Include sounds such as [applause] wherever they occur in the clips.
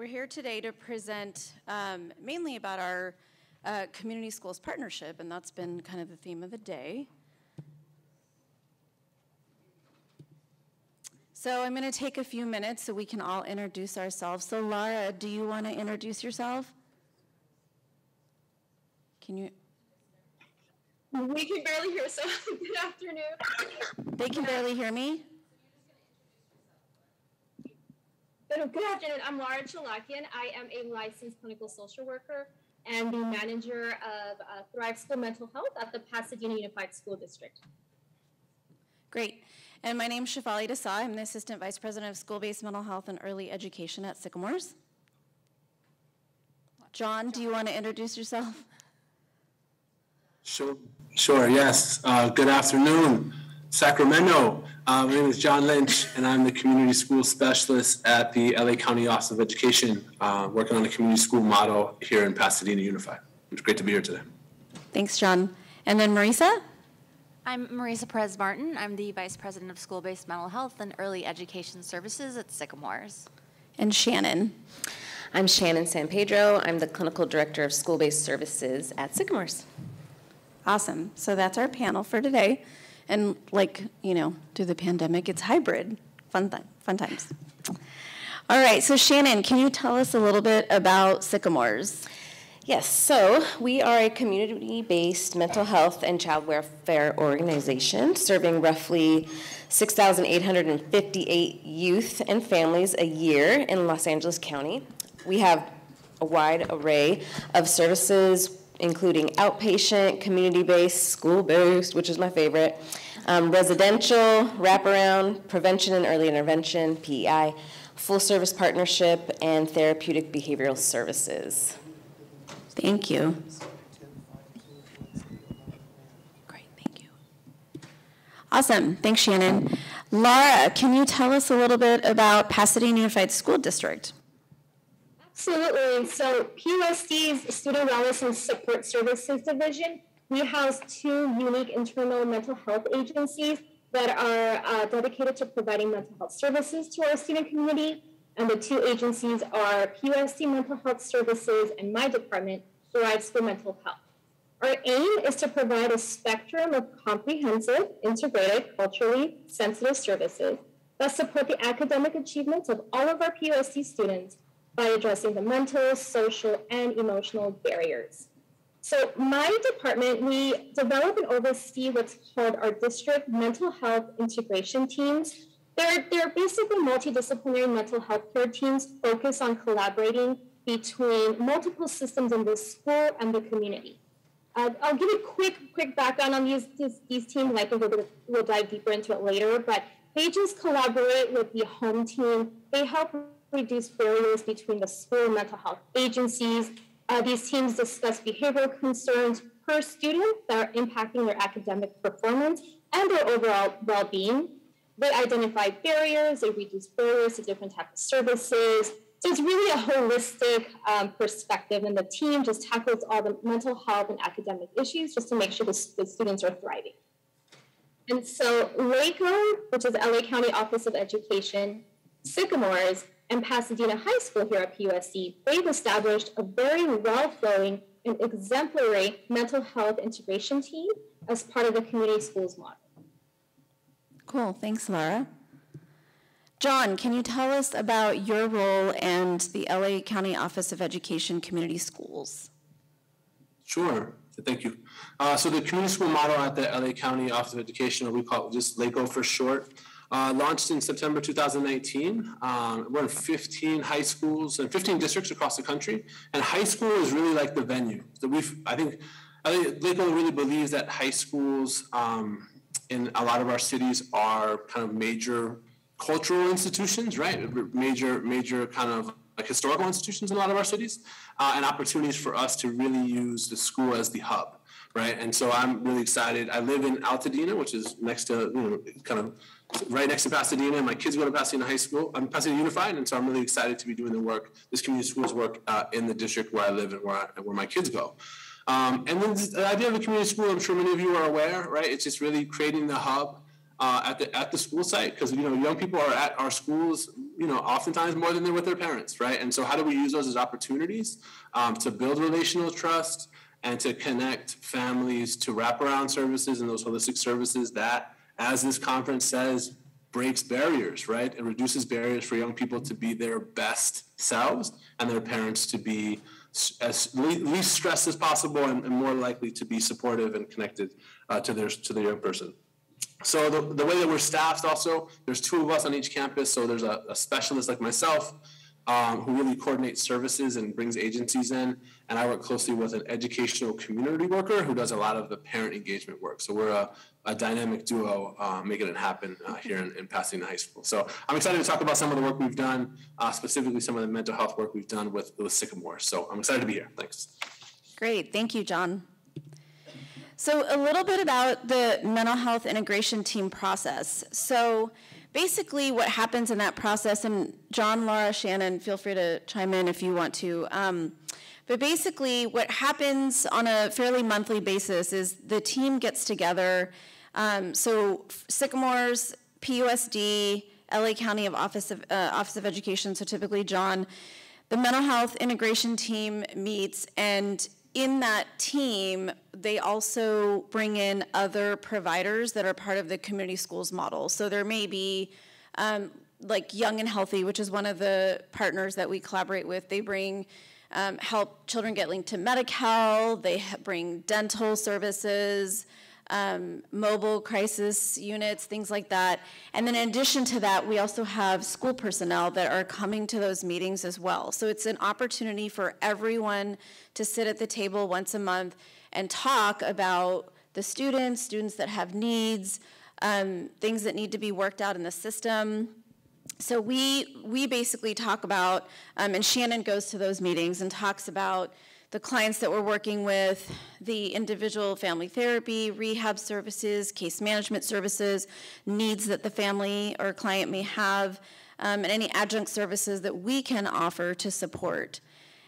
We're here today to present um, mainly about our uh, community schools partnership, and that's been kind of the theme of the day. So I'm going to take a few minutes so we can all introduce ourselves. So Lara, do you want to introduce yourself? Can you? We can barely hear, so [laughs] good afternoon. They can barely hear me? Good good afternoon. I'm Lara Choulakian. I am a licensed clinical social worker and the manager of uh, Thrive School Mental Health at the Pasadena Unified School District. Great. And my name is Shefali D'Sa. I'm the Assistant Vice President of School-Based Mental Health and Early Education at Sycamores. John, do you want to introduce yourself? Sure, sure yes. Uh, good afternoon, Sacramento. Uh, my name is John Lynch, and I'm the community school specialist at the LA County Office of Education, uh, working on the community school model here in Pasadena Unified. It's great to be here today. Thanks, John. And then Marisa? I'm Marisa Perez Martin. I'm the Vice President of School Based Mental Health and Early Education Services at Sycamores. And Shannon? I'm Shannon San Pedro. I'm the Clinical Director of School Based Services at Sycamores. Awesome. So that's our panel for today. And like, you know, through the pandemic, it's hybrid. Fun, th- fun times. All right, so Shannon, can you tell us a little bit about Sycamores? Yes, so we are a community based mental health and child welfare organization serving roughly 6,858 youth and families a year in Los Angeles County. We have a wide array of services including outpatient, community-based, school-based, which is my favorite, um, residential, wraparound, prevention and early intervention, PEI, full-service partnership, and therapeutic behavioral services. Thank you. Great, thank you. Awesome, thanks Shannon. Lara, can you tell us a little bit about Pasadena Unified School District? Absolutely. So PUSD's Student Wellness and Support Services Division, we house two unique internal mental health agencies that are uh, dedicated to providing mental health services to our student community. And the two agencies are PUSD Mental Health Services and my department, Thrive School Mental Health. Our aim is to provide a spectrum of comprehensive, integrated, culturally sensitive services that support the academic achievements of all of our PUSD students by addressing the mental, social, and emotional barriers. So my department, we develop and oversee what's called our district mental health integration teams. They're, they're basically multidisciplinary mental health care teams focused on collaborating between multiple systems in the school and the community. Uh, I'll give a quick, quick background on these, these, these teams, I think we'll, we'll dive deeper into it later, but they just collaborate with the home team. They help reduce barriers between the school and mental health agencies. Uh, these teams discuss behavioral concerns per student that are impacting their academic performance and their overall well-being. They identify barriers, they reduce barriers to different types of services. So it's really a holistic um, perspective, and the team just tackles all the mental health and academic issues just to make sure the, the students are thriving. And so LACO, which is LA County Office of Education, Sycamores, and Pasadena High School here at PUSD, they've established a very well-flowing and exemplary mental health integration team as part of the community schools model. Cool, thanks, Lara. John, can you tell us about your role and the LA County Office of Education Community Schools? Sure, thank you. Uh, so the community school model at the LA County Office of Education, or we call it just LACO for short, uh, launched in September 2019. Um, we're in 15 high schools and 15 districts across the country. And high school is really like the venue. So we've, I think, I think LACO really believes that high schools um, in a lot of our cities are kind of major cultural institutions, right? Major, major kind of like historical institutions in a lot of our cities, uh, and opportunities for us to really use the school as the hub, right? And so I'm really excited. I live in Altadena, which is next to, you know, kind of right next to Pasadena. and My kids go to Pasadena High School. I'm Pasadena Unified, and so I'm really excited to be doing the work, this community schools work uh, in the district where I live and where, I, where my kids go. Um, and then the idea of a community school, I'm sure many of you are aware, right? It's just really creating the hub uh, at the at the school site because you know young people are at our schools you know oftentimes more than they're with their parents right and so how do we use those as opportunities um, to build relational trust and to connect families to wraparound services and those holistic services that as this conference says breaks barriers right it reduces barriers for young people to be their best selves and their parents to be as least stressed as possible and, and more likely to be supportive and connected uh, to their to their young person so the, the way that we're staffed also, there's two of us on each campus. So there's a, a specialist like myself um, who really coordinates services and brings agencies in. And I work closely with an educational community worker who does a lot of the parent engagement work. So we're a, a dynamic duo uh, making it happen uh, here in, in, Pasadena High School. So I'm excited to talk about some of the work we've done, uh, specifically some of the mental health work we've done with, with Sycamore. So I'm excited to be here. Thanks. Great. Thank you, John. So, a little bit about the mental health integration team process. So, basically, what happens in that process, and John, Laura, Shannon, feel free to chime in if you want to. Um, but basically, what happens on a fairly monthly basis is the team gets together. Um, so, Sycamore's PUSD, LA County of Office of uh, Office of Education, so typically John, the mental health integration team meets and in that team, they also bring in other providers that are part of the community schools model. So there may be um, like Young and Healthy, which is one of the partners that we collaborate with. They bring um, help children get linked to Medi-Cal. They bring dental services um, mobile crisis units, things like that. And then in addition to that, we also have school personnel that are coming to those meetings as well. So it's an opportunity for everyone to sit at the table once a month and talk about the students, students that have needs, um, things that need to be worked out in the system. So we we basically talk about, um, and Shannon goes to those meetings and talks about the clients that we're working with, the individual family therapy, rehab services, case management services, needs that the family or client may have, um, and any adjunct services that we can offer to support.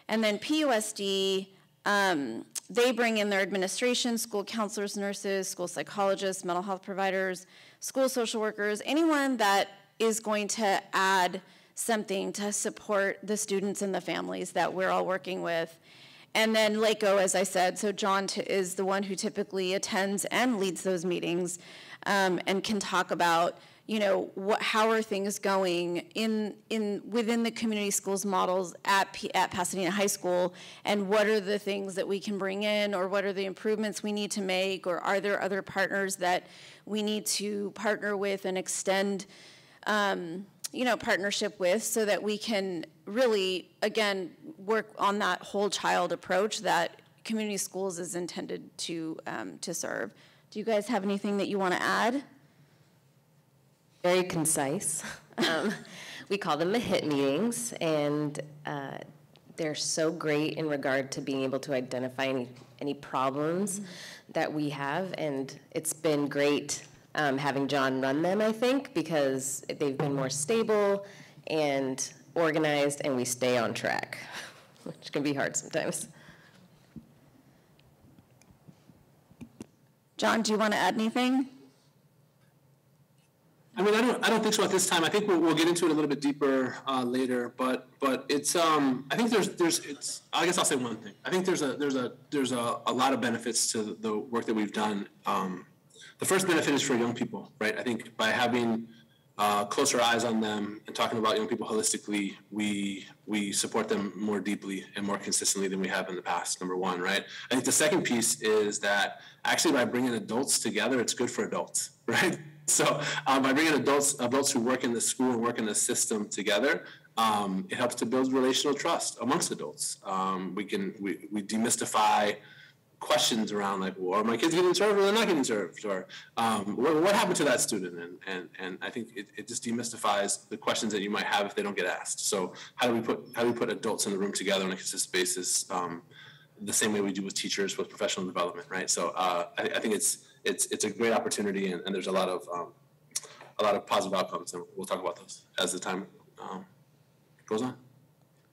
And then PUSD, um, they bring in their administration, school counselors, nurses, school psychologists, mental health providers, school social workers, anyone that is going to add something to support the students and the families that we're all working with. And then LACO, as I said, so John is the one who typically attends and leads those meetings um, and can talk about, you know, what, how are things going in, in, within the community schools models at, P, at Pasadena High School and what are the things that we can bring in or what are the improvements we need to make or are there other partners that we need to partner with and extend um, you know, partnership with so that we can really, again, work on that whole child approach that community schools is intended to, um, to serve. Do you guys have anything that you want to add? Very concise. [laughs] Um, we call them the HIT meetings, and uh, they're so great in regard to being able to identify any, any problems mm-hmm. that we have, and it's been great um, having John run them, I think, because they've been more stable and organized, and we stay on track, [laughs] which can be hard sometimes. John, do you want to add anything? I mean, I don't, I don't think so at this time. I think we'll, we'll get into it a little bit deeper uh, later. But, but it's, um, I think there's, there's, it's. I guess I'll say one thing. I think there's a, there's a, there's a, a lot of benefits to the work that we've done um, the first benefit is for young people, right? I think by having uh, closer eyes on them and talking about young people holistically, we we support them more deeply and more consistently than we have in the past. Number one, right? I think the second piece is that actually by bringing adults together, it's good for adults, [laughs] right? So um, by bringing adults adults who work in the school and work in the system together, um, it helps to build relational trust amongst adults. Um, we can we, we demystify questions around like, well, are my kids getting served or they're not getting served? Or um, what, what, happened to that student? And, and, and I think it, it just demystifies the questions that you might have if they don't get asked. So how do we put, how do we put adults in the room together on a consistent basis? Um, the same way we do with teachers with professional development, right? So uh, I, I, think it's, it's, it's a great opportunity and, and there's a lot of, um, a lot of positive outcomes and we'll talk about those as the time um, goes on.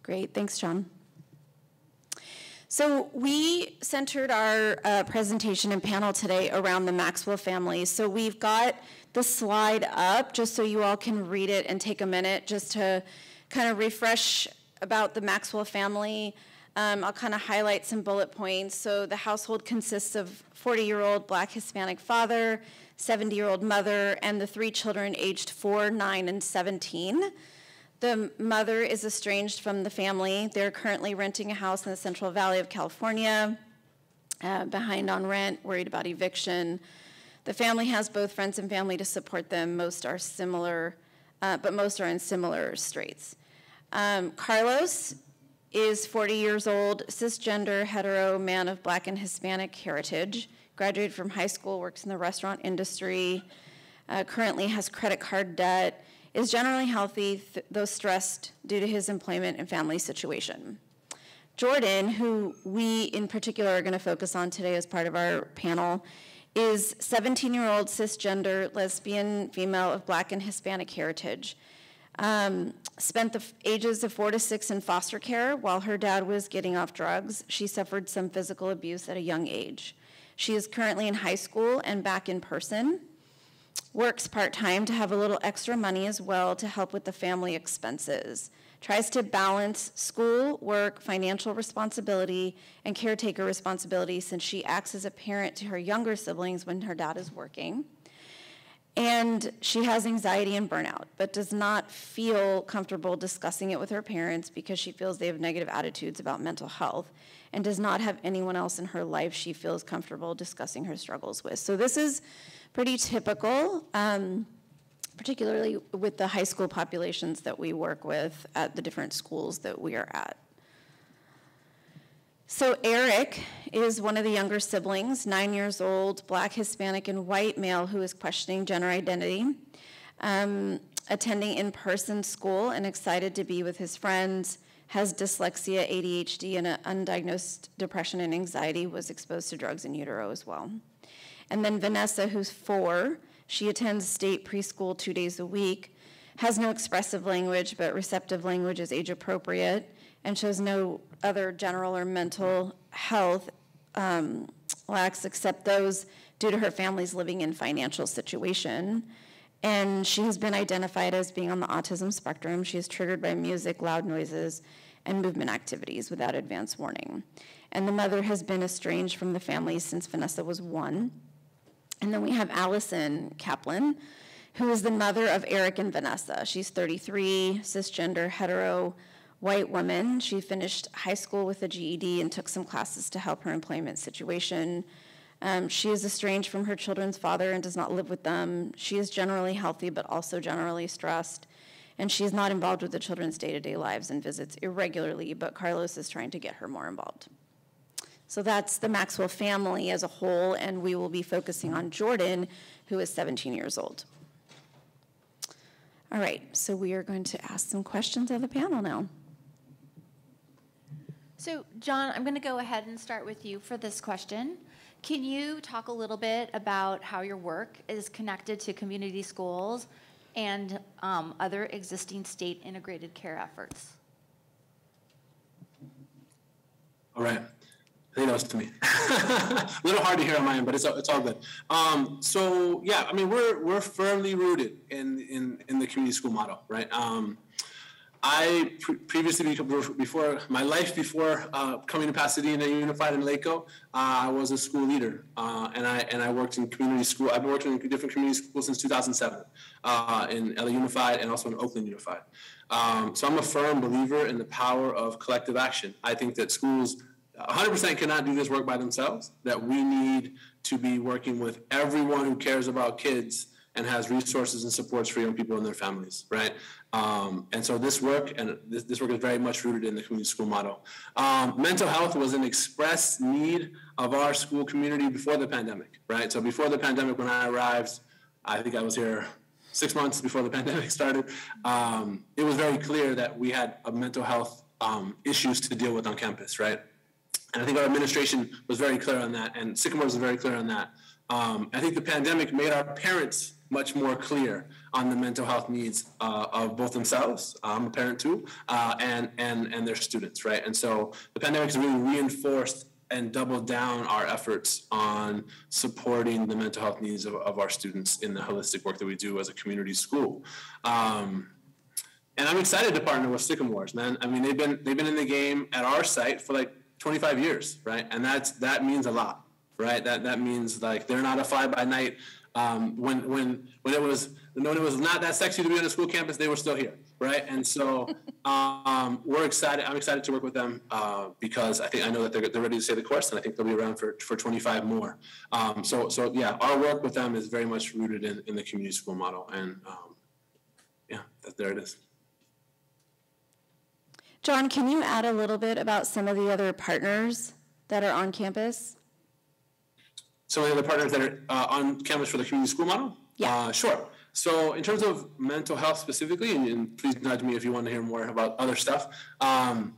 Great, thanks, John. So we centered our uh, presentation and panel today around the Maxwell family. So we've got the slide up just so you all can read it and take a minute just to kind of refresh about the Maxwell family. Um, I'll kind of highlight some bullet points. So the household consists of 40 year old black Hispanic father, 70 year old mother, and the three children aged 4, 9, and 17. The mother is estranged from the family. They're currently renting a house in the Central Valley of California, uh, behind on rent, worried about eviction. The family has both friends and family to support them. Most are similar, uh, but most are in similar straits. Um, Carlos is 40 years old, cisgender, hetero, man of black and Hispanic heritage, graduated from high school, works in the restaurant industry, uh, currently has credit card debt, is generally healthy, th- though stressed due to his employment and family situation. Jordan, who we in particular are going to focus on today as part of our panel, is 17 year old cisgender lesbian female of black and Hispanic heritage. Um, spent the ages of four to six in foster care while her dad was getting off drugs. She suffered some physical abuse at a young age. She is currently in high school and back in person works part time to have a little extra money as well to help with the family expenses. Tries to balance school, work, financial responsibility, and caretaker responsibility since she acts as a parent to her younger siblings when her dad is working. And she has anxiety and burnout, but does not feel comfortable discussing it with her parents because she feels they have negative attitudes about mental health and does not have anyone else in her life she feels comfortable discussing her struggles with. So, this is pretty typical, um, particularly with the high school populations that we work with at the different schools that we are at. So, Eric is one of the younger siblings, nine years old, black, Hispanic, and white male who is questioning gender identity, um, attending in person school and excited to be with his friends, has dyslexia, ADHD, and undiagnosed depression and anxiety, was exposed to drugs in utero as well. And then Vanessa, who's four, she attends state preschool two days a week, has no expressive language, but receptive language is age appropriate, and shows no other general or mental health um, lacks except those due to her family's living in financial situation. And she has been identified as being on the autism spectrum. She is triggered by music, loud noises, and movement activities without advance warning. And the mother has been estranged from the family since Vanessa was one. And then we have Allison Kaplan, who is the mother of Eric and Vanessa. She's 33, cisgender, hetero, white woman. She finished high school with a GED and took some classes to help her employment situation. Um, she is estranged from her children's father and does not live with them. She is generally healthy, but also generally stressed. And she is not involved with the children's day to day lives and visits irregularly, but Carlos is trying to get her more involved. So that's the Maxwell family as a whole, and we will be focusing on Jordan, who is 17 years old. All right, so we are going to ask some questions of the panel now. So, John, I'm going to go ahead and start with you for this question. Can you talk a little bit about how your work is connected to community schools and um, other existing state integrated care efforts? All right. I think that was to me. [laughs] a little hard to hear on my end, but it's all, it's all good. Um, so yeah, I mean we're we're firmly rooted in in, in the community school model, right? Um, I pre- previously before my life before uh, coming to Pasadena Unified in Laco, uh, I was a school leader, uh, and I and I worked in community school. I've been working in different community schools since 2007, uh, in LA Unified and also in Oakland Unified. Um, so I'm a firm believer in the power of collective action. I think that schools 100% cannot do this work by themselves, that we need to be working with everyone who cares about kids and has resources and supports for young people and their families, right? Um, and so this work, and this, this, work is very much rooted in the community school model. Um, mental health was an express need of our school community before the pandemic, right? So before the pandemic, when I arrived, I think I was here six months before the [laughs] pandemic started, um, it was very clear that we had a mental health um, issues to deal with on campus, right? And I think our administration was very clear on that, and Sycamore was very clear on that. Um, I think the pandemic made our parents much more clear on the mental health needs uh, of both themselves, I'm a parent too, uh, and, and, and their students, right? And so the pandemic has really reinforced and double down our efforts on supporting the mental health needs of, of our students in the holistic work that we do as a community school. Um, and I'm excited to partner with Sycamores, man. I mean, they've been they've been in the game at our site for like 25 years, right? And that's that means a lot, right? That that means like they're not a fly by night. Um, when when when it was when it was not that sexy to be on a school campus, they were still here, right? And so [laughs] um, we're excited. I'm excited to work with them uh, because I think I know that they're, they're ready to stay the course, and I think they'll be around for, for 25 more. Um, so so yeah, our work with them is very much rooted in, in the community school model, and um, yeah, that, there it is. John, can you add a little bit about some of the other partners that are on campus? Some of the other partners that are uh, on campus for the community school model? Yeah. Uh, sure. So in terms of mental health specifically, and, and please nudge me if you want to hear more about other stuff. Um,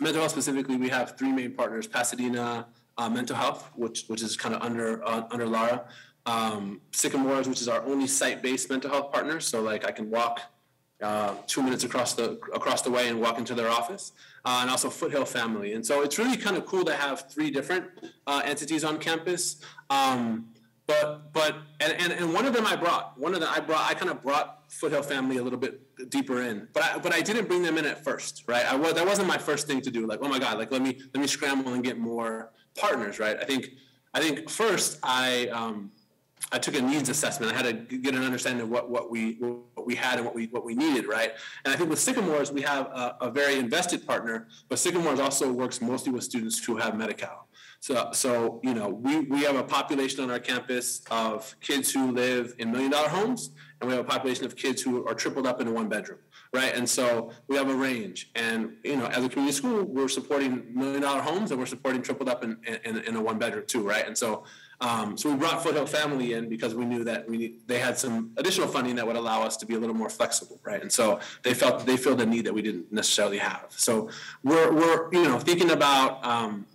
mental health specifically, we have three main partners: Pasadena uh, Mental Health, which which is kind of under uh, under Lara. Um, Sycamores, which is our only site-based mental health partner. So like I can walk uh, two minutes across the across the way and walk into their office, uh, and also Foothill Family. And so it's really kind of cool to have three different uh, entities on campus. Um, but but and, and and one of them I brought one of them I brought I kind of brought Foothill Family a little bit deeper in, but I, but I didn't bring them in at first, right? I was that wasn't my first thing to do. Like oh my god, like let me let me scramble and get more partners, right? I think I think first I. Um, I took a needs assessment. I had to get an understanding of what, what we what we had and what we what we needed, right? And I think with Sycamores we have a, a very invested partner, but Sycamores also works mostly with students who have Medi-Cal. So so you know we we have a population on our campus of kids who live in million dollar homes, and we have a population of kids who are tripled up into one bedroom, right? And so we have a range, and you know as a community school we're supporting million dollar homes and we're supporting tripled up in in, in a one bedroom too, right? And so um, so we brought Foothill Family in because we knew that we they had some additional funding that would allow us to be a little more flexible, right? And so they felt they filled a need that we didn't necessarily have. So we're we're you know thinking about um,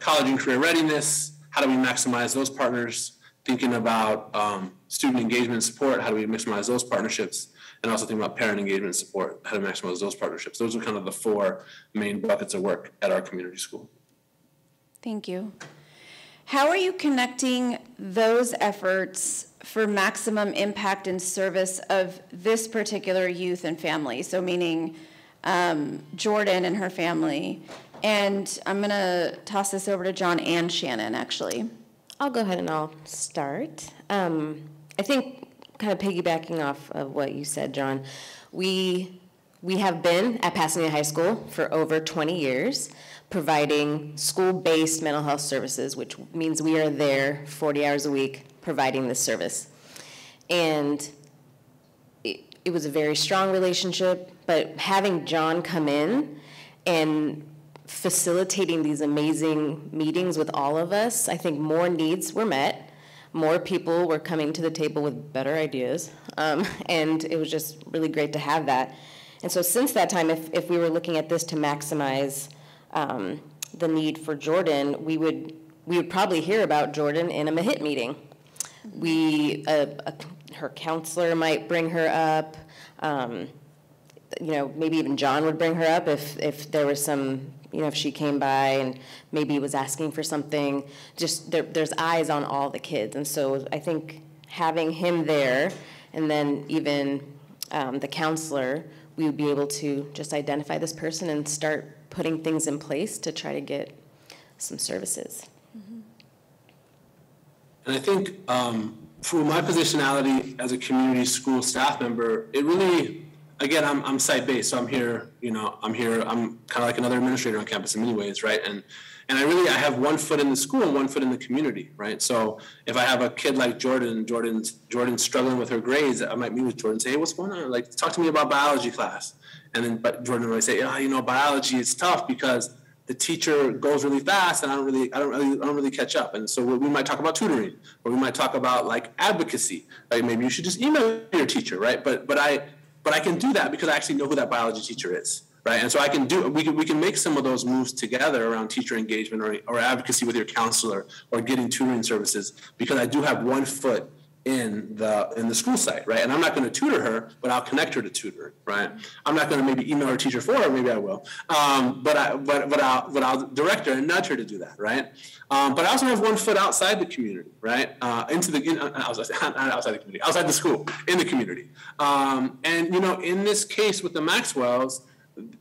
college and career readiness. How do we maximize those partners? Thinking about um, student engagement and support. How do we maximize those partnerships? And also thinking about parent engagement and support. How to maximize those partnerships. Those are kind of the four main buckets of work at our community school. Thank you. How are you connecting those efforts for maximum impact and service of this particular youth and family? So, meaning um, Jordan and her family. And I'm going to toss this over to John and Shannon, actually. I'll go ahead and I'll start. Um, I think, kind of piggybacking off of what you said, John, we we have been at Pasadena High School for over 20 years providing school-based mental health services, which means we are there 40 hours a week providing this service. And it, it was a very strong relationship, but having John come in and facilitating these amazing meetings with all of us, I think more needs were met. More people were coming to the table with better ideas. Um, [laughs] and it was just really great to have that. And so since that time, if, if we were looking at this to maximize um, the need for Jordan, we would we would probably hear about Jordan in a MAHIT meeting. We her counselor might bring her up. Um, you know, maybe even John would bring her up if if there was some you know if she came by and maybe was asking for something. Just there, there's eyes on all the kids, and so I think having him there, and then even um, the counselor, we would be able to just identify this person and start putting things in place to try to get some services. And I think um, for my positionality as a community school staff member, it really, again, I'm, I'm site-based, so I'm here, you know, I'm here, I'm kind of like another administrator on campus in many ways, right? And and I really, I have one foot in the school and one foot in the community, right? So if I have a kid like Jordan, Jordan's Jordan's struggling with her grades, I might meet with Jordan and say, hey, what's going on? Like, talk to me about biology class. And then but Jordan would say, oh, you know, biology is tough because the teacher goes really fast and I don't really, I don't really, I don't really catch up. And so we might talk about tutoring or we might talk about like advocacy. Like maybe you should just email your teacher, right? But, but I, but I can do that because I actually know who that biology teacher is. Right. And so I can do, we can, we can make some of those moves together around teacher engagement or, or advocacy with your counselor or getting tutoring services because I do have one foot in the in the school site, right? And I'm not going to tutor her, but I'll connect her to tutor, right? I'm not going to maybe email her teacher for her, maybe I will, um, but I but but I'll but I'll direct her and nudge her to do that, right? Um, but I also have one foot outside the community, right? Uh, into the in, uh, outside, [laughs] outside the community, outside the school, in the community, um, and you know, in this case with the Maxwells,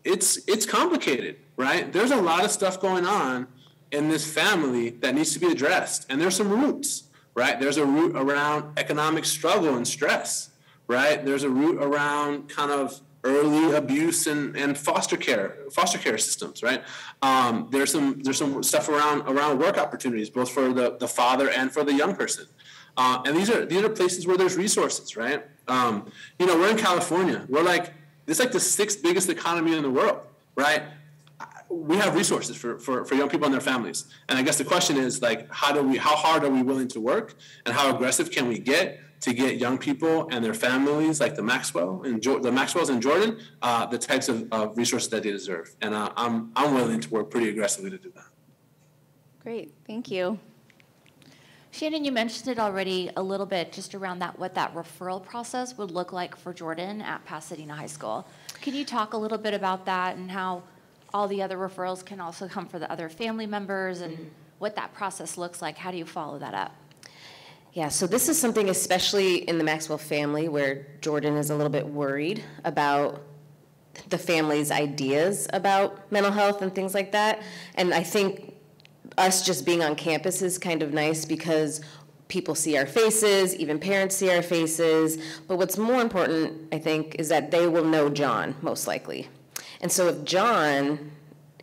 it's it's complicated, right? There's a lot of stuff going on in this family that needs to be addressed, and there's some roots right? There's a root around economic struggle and stress, right? There's a root around kind of early abuse and, and foster care foster care systems right? Um, there's some there's some stuff around around work opportunities both for the, the father and for the young person. Uh, and these are these are places where there's resources right? Um, you know we're in california. We're like it's like the sixth biggest economy in the world right we have resources for, for, for young people and their families. And I guess the question is like, how do we, how hard are we willing to work and how aggressive can we get to get young people and their families like the Maxwell and jo- the Maxwells and Jordan, uh, the types of, of, resources that they deserve. And uh, I'm, I'm willing to work pretty aggressively to do that. Great, thank you. Shannon, you mentioned it already a little bit just around that what that referral process would look like for Jordan at Pasadena High School. Can you talk a little bit about that and how all the other referrals can also come for the other family members and mm-hmm. what that process looks like. How do you follow that up? Yeah, so this is something especially in the Maxwell family where Jordan is a little bit worried about the family's ideas about mental health and things like that. And I think us just being on campus is kind of nice because people see our faces, even parents see our faces. But what's more important, I think, is that they will know John, most likely. And so if John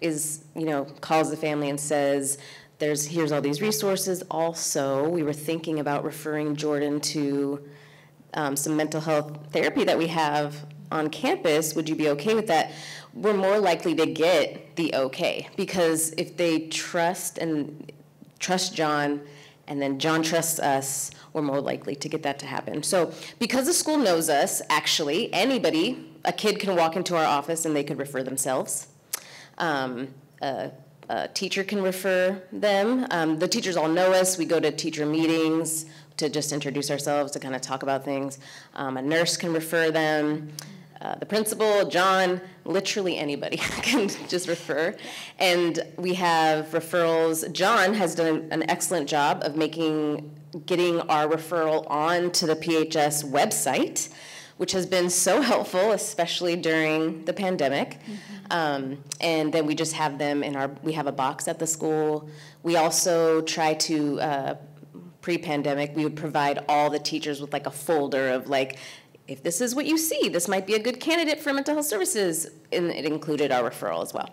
is, you know, calls the family and says, there's here's all these resources. Also, we were thinking about referring Jordan to um, some mental health therapy that we have on campus. Would you be okay with that? We're more likely to get the okay because if they trust and trust John, and then John trusts us, we're more likely to get that to happen. So, because the school knows us, actually, anybody a kid can walk into our office and they could refer themselves. Um, a, a, teacher can refer them. Um, the teachers all know us. We go to teacher meetings to just introduce ourselves, to kind of talk about things. Um, a nurse can refer them. Uh, the principal, John, literally anybody [laughs] can just refer. And we have referrals. John has done an excellent job of making, getting our referral onto the PHS website which has been so helpful, especially during the pandemic. Mm-hmm. Um, and then we just have them in our, we have a box at the school. We also try to, uh, pre-pandemic, we would provide all the teachers with like a folder of like, if this is what you see, this might be a good candidate for mental health services. And it included our referral as well.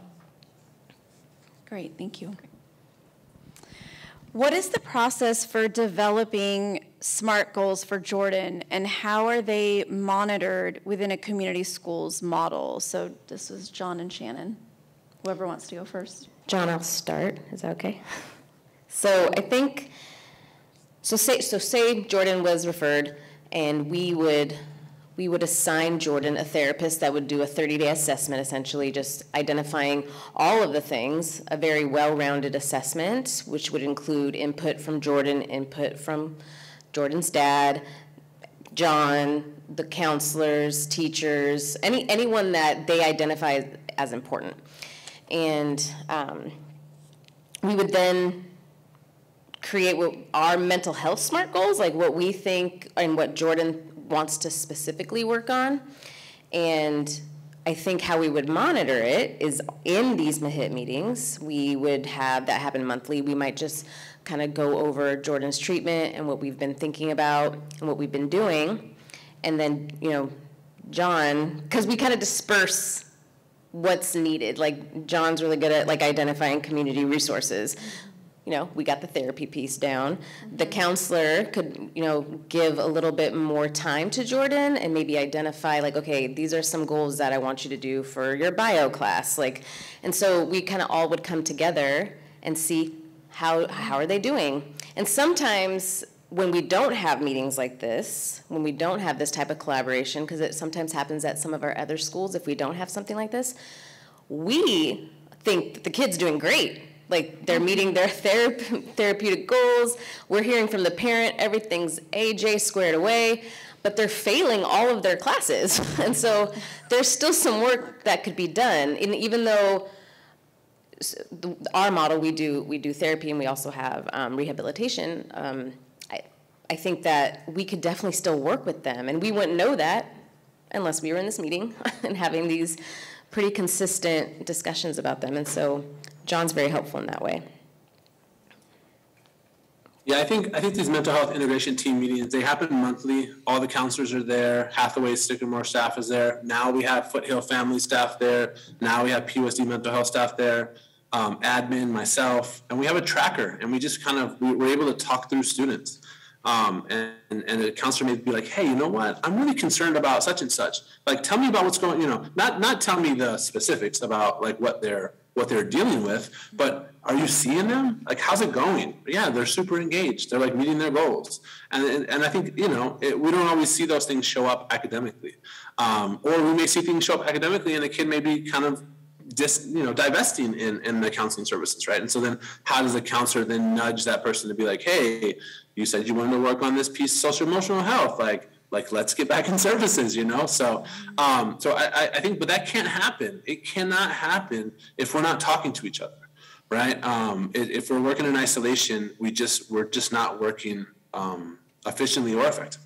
Great, thank you. What is the process for developing SMART goals for Jordan and how are they monitored within a community schools model? So this is John and Shannon. Whoever wants to go first. John, I'll start. Is that okay? So I think so say so say Jordan was referred and we would we would assign Jordan a therapist that would do a 30 day assessment, essentially just identifying all of the things, a very well rounded assessment, which would include input from Jordan, input from Jordan's dad, John, the counselors, teachers, any, anyone that they identify as important. And um, we would then create what our mental health smart goals, like what we think and what Jordan wants to specifically work on. And I think how we would monitor it is in these MAHIT meetings, we would have that happen monthly. We might just kind of go over Jordan's treatment and what we've been thinking about and what we've been doing. And then, you know, John, because we kind of disperse what's needed. Like John's really good at like identifying community resources you know, we got the therapy piece down. The mm-hmm. counselor could, you know, give a little bit more time to Jordan and maybe identify like, okay, these are some goals that I want you to do for your bio class. Like, and so we kind of all would come together and see how how are they doing. And sometimes when we don't have meetings like this, when we don't have this type of collaboration, because it sometimes happens at some of our other schools if we don't have something like this, we think that the kid's doing great like they're mm-hmm. meeting their [laughs] therap- therapeutic goals. We're hearing from the parent, everything's AJ squared away, but they're failing all of their classes. [laughs] and so there's still some work that could be done. And even though the- our model, we do, we do therapy and we also have um, rehabilitation, um, I, I think that we could definitely still work with them. And we wouldn't know that unless we were in this meeting [laughs] and having these pretty consistent discussions about them. And so John's very helpful in that way. Yeah, I think, I think these mental health integration team meetings, they happen monthly. All the counselors are there. Hathaway Sycamore staff is there. Now we have Foothill Family staff there. Now we have PUSD mental health staff there, um, admin, myself, and we have a tracker. And we just kind of, we- we're able to talk through students. Um, and, and the counselor may be like, hey, you know what? I'm really concerned about such and such. Like, tell me about what's going, you know, not, not tell me the specifics about like what they're, what they're dealing with, but are you seeing them? Like, how's it going? Yeah, they're super engaged. They're like meeting their goals. And, and, and I think, you know, it, we don't always see those things show up academically. Um, or we may see things show up academically and the kid may be kind of dis, you know, divesting in, in the counseling services, right? And so then how does the counselor then nudge that person to be like, hey, you said you wanted to work on this piece social emotional health, like, like let's get back in [laughs] services, you know? So, um, so I, I- think, but that can't happen. It cannot happen if we're not talking to each other, right? Um, if we're working in isolation, we just, we're just not working, um, efficiently or effectively,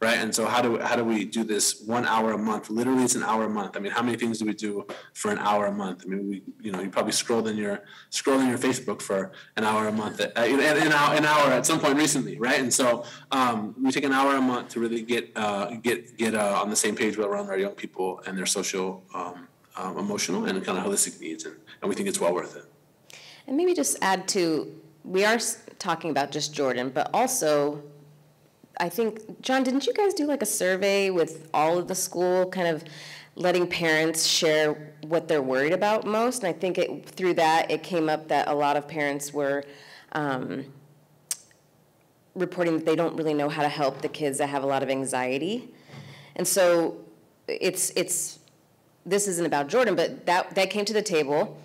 right? And so how do, how do we do this one hour a month? Literally, it's an hour a month. I mean, how many things do we do for an hour a month? I mean, we, you know, you probably scrolled in your, scrolled in your Facebook for an hour a month, uh, an, an hour, an hour at some point recently, right? And so, um, we take an hour a month to really get, uh, get, get, uh, on the same page around our young people and their social, um, um, emotional and kind of holistic needs, and, and we think it's well worth it. And maybe just add to, we are talking about just Jordan, but also, I think, John, didn't you guys do like a survey with all of the school, kind of letting parents share what they're worried about most? And I think it, through that, it came up that a lot of parents were um, reporting that they don't really know how to help the kids that have a lot of anxiety. And so it's, it's, this isn't about Jordan, but that, that came to the table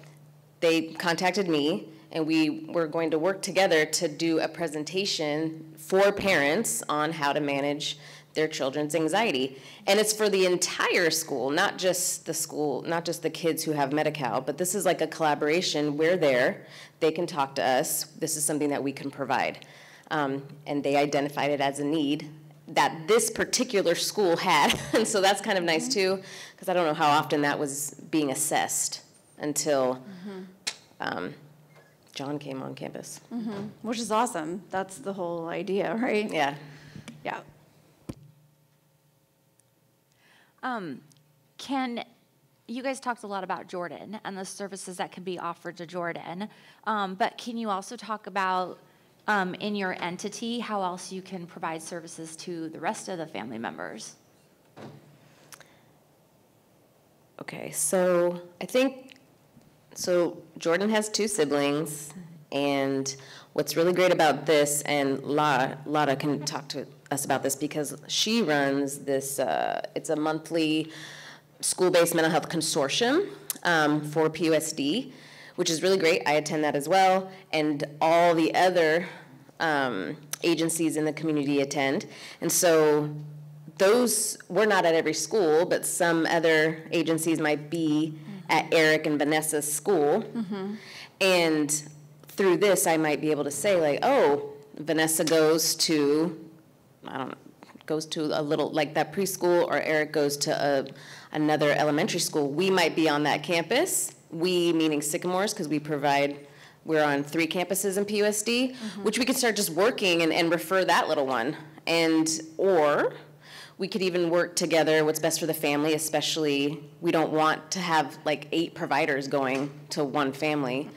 they contacted me and we were going to work together to do a presentation for parents on how to manage their children's anxiety. And it's for the entire school, not just the school, not just the kids who have Medi-Cal, but this is like a collaboration. We're there, they can talk to us. This is something that we can provide. Um, and they identified it as a need that this particular school had. [laughs] and so that's kind of nice too, because I don't know how often that was being assessed until um, John came on campus. Which is awesome. That's the whole idea, [laughs] right? Yeah. Yeah. Um, can, you guys talked a lot about Jordan and the services that can be offered to Jordan. Um, but can you also talk about, um, in your entity, how else you can provide services to the rest of the family members? Okay, so I think, so Jordan has two siblings, and what's really great about this, and La, Lara can talk to us about this because she runs this, uh, it's a monthly school-based mental health consortium um, for PUSD, which is really great. I attend that as well, and all the other um, agencies in the community attend. And so those, we're not at every school, but some other agencies might be at Eric and Vanessa's school. And through this, I might be able to say like, oh, Vanessa goes to, I don't know, goes to a little, like that preschool, or Eric goes to a, another elementary school. We might be on that campus, we meaning Sycamores, because we provide, we're on three campuses in PUSD, mm-hmm. which we could start just working and, and refer that little one. And, or we could even work together, what's best for the family, especially, we don't want to have like eight providers going to one family.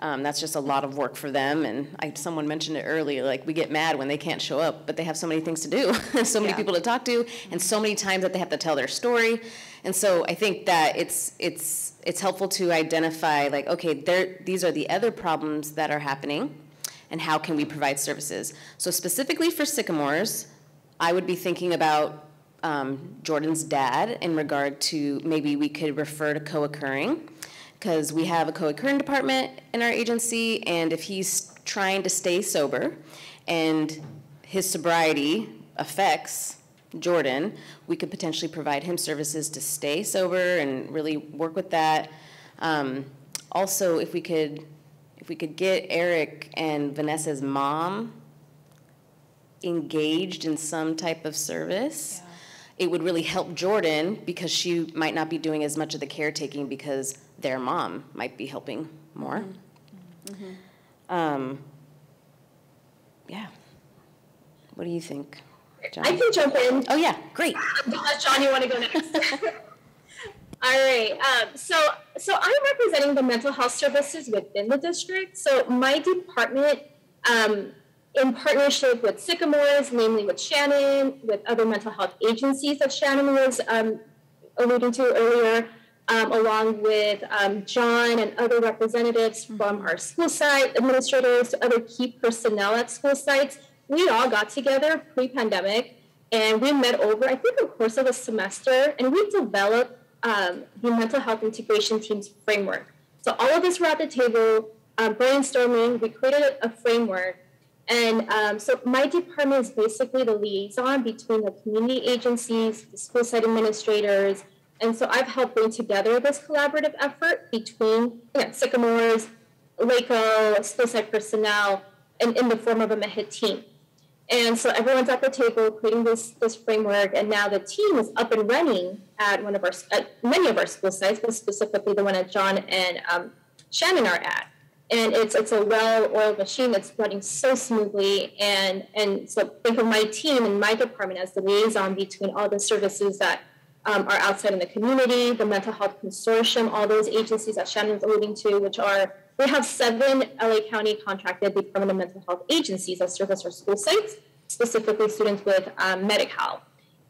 Um, that's just a lot of work for them, and I, someone mentioned it earlier, like, we get mad when they can't show up, but they have so many things to do, and [laughs] so many Yeah. people to talk to, and so many times that they have to tell their story. And so I think that it's, it's, it's helpful to identify, like, okay, there, these are the other problems that are happening, and how can we provide services? So specifically for Sycamores, I would be thinking about um, Jordan's dad in regard to maybe we could refer to co-occurring because we have a co-occurring department in our agency, and if he's trying to stay sober and his sobriety affects Jordan, we could potentially provide him services to stay sober and really work with that. Um, also, if we could, if we could get Eric and Vanessa's mom engaged in some type of service, it would really help Jordan because she might not be doing as much of the caretaking because their mom might be helping more. Um, yeah. What do you think, John? I can jump in. oh yeah, great. [laughs] John, you want to go next? [laughs] All right. Um, so, so I'm representing the mental health services within the district. So my department, um, in partnership with Sycamores, namely with Shannon, with other mental health agencies that Shannon was um, alluding to earlier, um, along with um, John and other representatives from our school site administrators to other key personnel at school sites, we all got together pre-pandemic and we met over, I think, the course of a semester, and we developed um, the mental health integration team's framework. So all of us were at the table um, brainstorming. We created a framework, and um, so my department is basically the liaison between the community agencies, the school site administrators, and so I've helped bring together this collaborative effort between you know, Sycamores, Waco, school site personnel, and in the form of a MAHIT team. And so everyone's at the table creating this, this framework, and now the team is up and running at one of our at many of our school sites, but specifically the one at John and um, Shannon are at. And it's it's a well-oiled machine that's running so smoothly. And and so think of my team and my department as the liaison between all the services that um, are outside in the community, the mental health consortium, all those agencies that Shannon was alluding to, which are we have seven LA County contracted Department of Mental Health agencies that service our school sites, specifically students with um, Medi-Cal.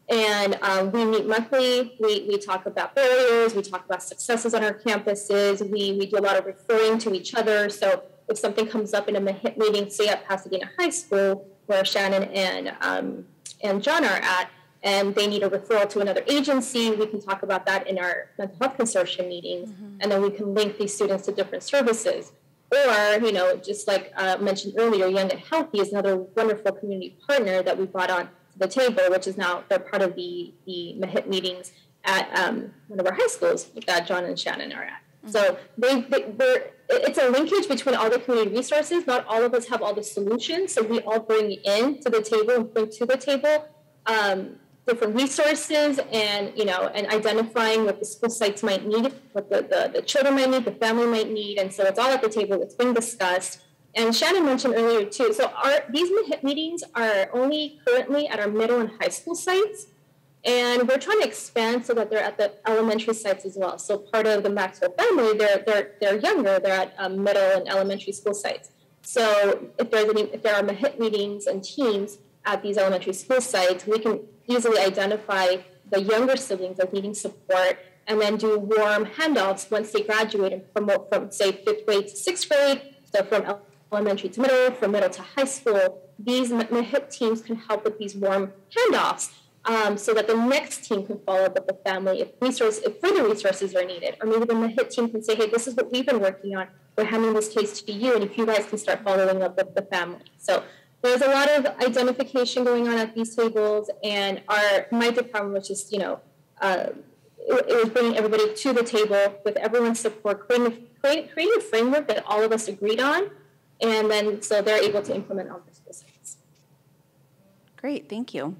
And um, we meet monthly. We, we talk about barriers. We talk about successes on our campuses. We, we do a lot of referring to each other. So if something comes up in a meeting, say at Pasadena High School, where Shannon and, um, and John are at, and they need a referral to another agency, we can talk about that in our mental health consortium meetings, and then we can link these students to different services. Or, you know, just like uh, mentioned earlier, Young and Healthy is another wonderful community partner that we brought on the table, which is now they're part of the the MAHIT meetings at um, one of our high schools that John and Shannon are at. So they, they we're, it's a linkage between all the community resources. Not all of us have all the solutions, so we all bring in to the table and bring to the table um, different resources and you know and identifying what the school sites might need what the, the, the children might need the family might need and so it's all at the table it's been discussed and shannon mentioned earlier too so our these meetings are only currently at our middle and high school sites. And we're trying to expand so that they're at the elementary sites as well. So part of the maxwell family they're they're they're younger they're at um, middle and elementary school sites. So if there's any if there are MAHIT meetings and teams at these elementary school sites we can easily identify the younger siblings as needing support and then do warm handoffs once they graduate and promote from say fifth grade to sixth grade so from elementary to middle from middle to high school these MAHIT teams can help with these warm handoffs um, so that the next team can follow up with the family if resource if further resources are needed. Or maybe the MAHIT team can say hey this is what we've been working on. We're handing this case to you and if you guys can start following up with the family. So there's a lot of identification going on at these tables, and our my department was just you know uh, it, it, was bringing everybody to the table with everyone's support, creating, creating a framework that all of us agreed on, and then so they're able to implement on their school sites. Great, thank you.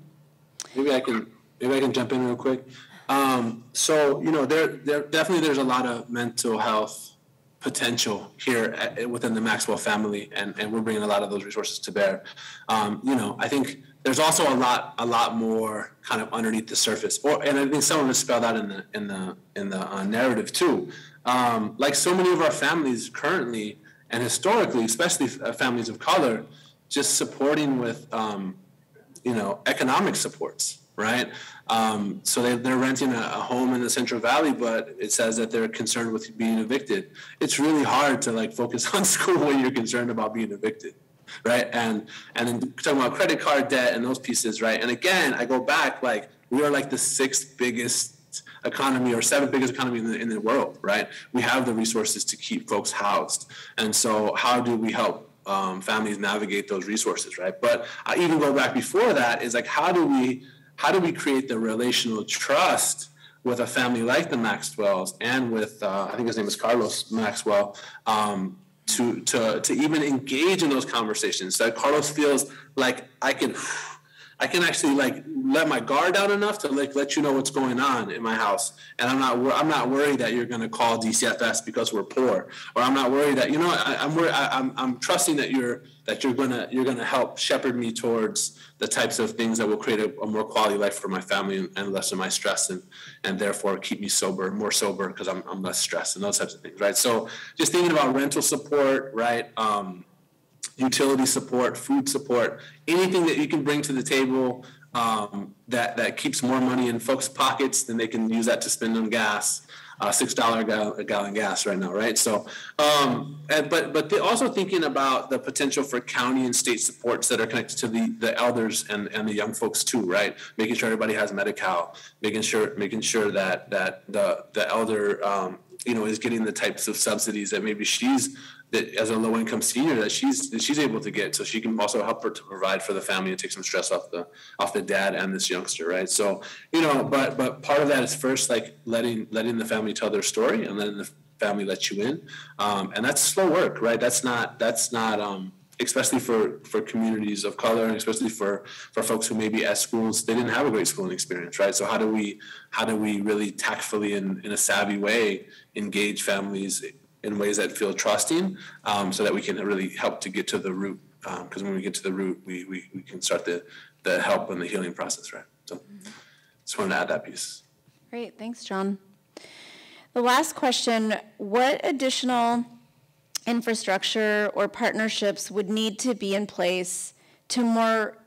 Maybe I can maybe I can jump in real quick. Um, so you know, there there definitely there's a lot of mental health potential here at, within the Maxwell family, and, and we're bringing a lot of those resources to bear. Um, you know, I think there's also a lot a lot more kind of underneath the surface, or and I think some of it's spelled out in the in the in the uh, narrative too. Um, like so many of our families currently and historically, especially uh, families of color, just supporting with um, you know economic supports right? Um, so they, they're renting a, a, home in the Central Valley, but it says that they're concerned with being evicted. It's really hard to like focus [laughs] on school when you're concerned about being evicted, right? And and then talking about credit card debt and those pieces, right? And again, I go back like we are like the sixth biggest economy or seventh biggest economy in the, in the world, right? We have the resources to keep folks housed. And so, how do we help um, families navigate those resources, right? But I even go back before that is like, how do we how do we create the relational trust with a family like the Maxwells and with uh, I think his name is Carlos Maxwell um, to to to even engage in those conversations. That Carlos feels like I can I can actually like let my guard down enough to like let you know what's going on in my house, and I'm not I'm not worried that you're going to call DCFS because we're poor, or I'm not worried that you know I, I'm worried, I, I'm I'm trusting that you're that you're gonna you're gonna help shepherd me towards the types of things that will create a, a more quality life for my family and, and less of my stress and and therefore keep me sober more sober because I'm I'm less stressed and those types of things right? So just thinking about rental support right? Um, utility support, food support, anything that you can bring to the table um, that that keeps more money in folks' pockets, then they can use that to spend on gas. Uh, Six dollar a, gallon, a gallon gas right now, right? So, um, and, but but also thinking about the potential for county and state supports that are connected to the the elders and, and the young folks too, right? Making sure everybody has Medi-Cal, making sure making sure that that the the elder um, you know is getting the types of subsidies that maybe she's that as a low income senior that she's that she's able to get. So she can also help her to provide for the family and take some stress off the off the dad and this youngster right? So you know but but part of that is first like letting letting the family tell their story and letting the family let you in. Um, and that's slow work right? That's not that's not um, especially for for communities of color and especially for for folks who maybe at schools they didn't have a great schooling experience right? So how do we how do we really tactfully and in a savvy way engage families in ways that feel trusting um, so that we can really help to get to the root. Because um, when we get to the root, we, we, we can start the, the help and the healing process, right? So just wanted to add that piece. Great, thanks, John. The last question What additional infrastructure or partnerships would need to be in place to more,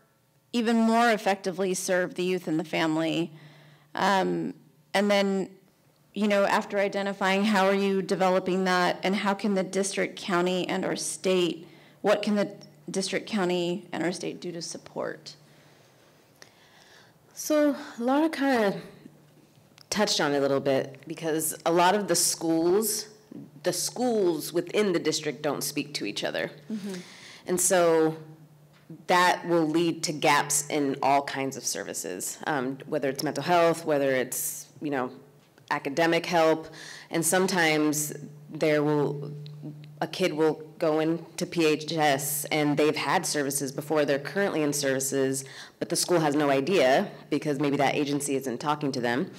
even more effectively serve the youth and the family? Um, and then you know, after identifying how are you developing that and how can the district, county, and or state, what can the district, county, and or state do to support? So Lara kind of touched on it a little bit because a lot of the schools, the schools within the district don't speak to each other. Mm-hmm. And so that will lead to gaps in all kinds of services, um, whether it's mental health, whether it's, you know, academic help, and sometimes there will a kid will go into PHS and they've had services before, they're currently in services, but the school has no idea because maybe that agency isn't talking to them.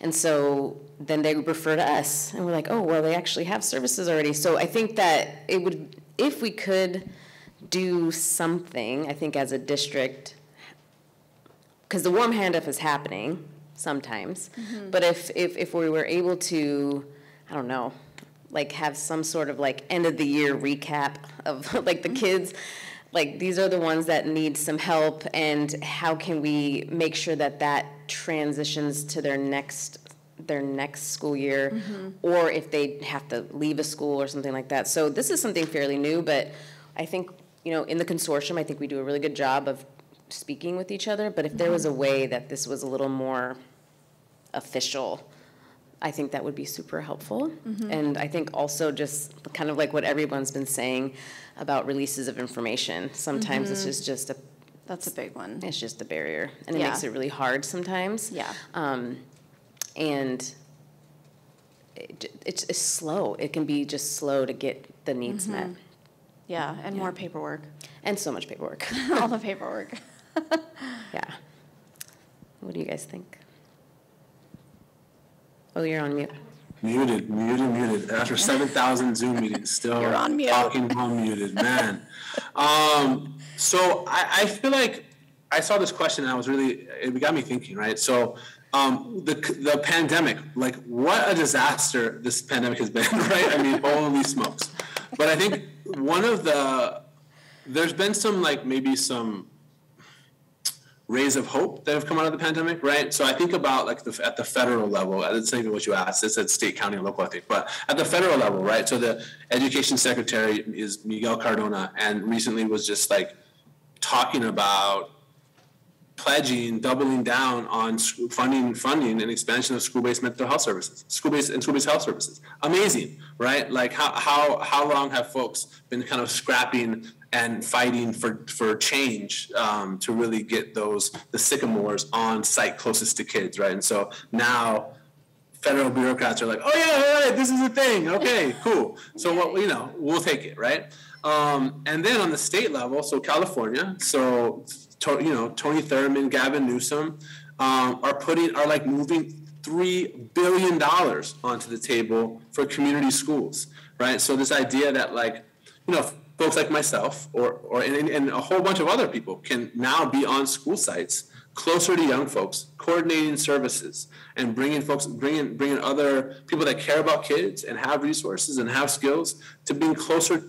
And so then they refer to us and we're like, oh, well, they actually have services already. So I think that it would, if we could do something, I think as a district, because the warm handoff is happening, sometimes. Mm-hmm. But if, if, if we were able to, I don't know, like have some sort of like end of the year recap of [laughs] like the mm-hmm. kids, like these are the ones that need some help and how can we make sure that that transitions to their next their next school year mm-hmm. or if they have to leave a school or something like that. So this is something fairly new, but I think, you know, in the consortium, I think we do a really good job of speaking with each other, but if there was a way that this was a little more official, I think that would be super helpful. Mm-hmm. And I think also just kind of like what everyone's been saying about releases of information. Sometimes mm-hmm. it's just, just a that's a big one. It's just a barrier, and it yeah. makes it really hard sometimes. Yeah. Um, and it, it's, it's slow. It can be just slow to get the needs mm-hmm. met. Yeah, and yeah. more paperwork. And so much paperwork. [laughs] All the [laughs] paperwork. [laughs] yeah. What do you guys think? Oh, you're on mute. Muted, muted, muted. After seven thousand Zoom meetings, still You're on mute. talking while muted, man. Um, so I, I feel like I saw this question and I was really it got me thinking, right? So um, the the pandemic, like what a disaster this pandemic has been, [laughs] right? I mean, holy smokes! But I think one of the there's been some like maybe some rays of hope that have come out of the pandemic, right? So I think about like the, at the federal level, that's not even what you asked, it's at state, county, and local, I think, but at the federal level, right? So the education secretary is Miguel Cardona and recently was just like talking about pledging, doubling down on funding, funding and expansion of school-based mental health services, school-based and school-based health services. Amazing, right? Like how how how long have folks been kind of scrapping and fighting for for change um, to really get those the sycamores on site closest to kids, right? And so now federal bureaucrats are like, oh yeah, all right, this is a thing. Okay, cool. So what you know, we'll take it, right? Um, and then on the state level, so California, so you know, Tony Thurmond, Gavin Newsom, um, are putting are like moving three billion dollars onto the table for community schools, right? So this idea that like, you know, folks like myself or or and, and a whole bunch of other people can now be on school sites closer to young folks, coordinating services and bringing folks, bringing bringing other people that care about kids and have resources and have skills to being closer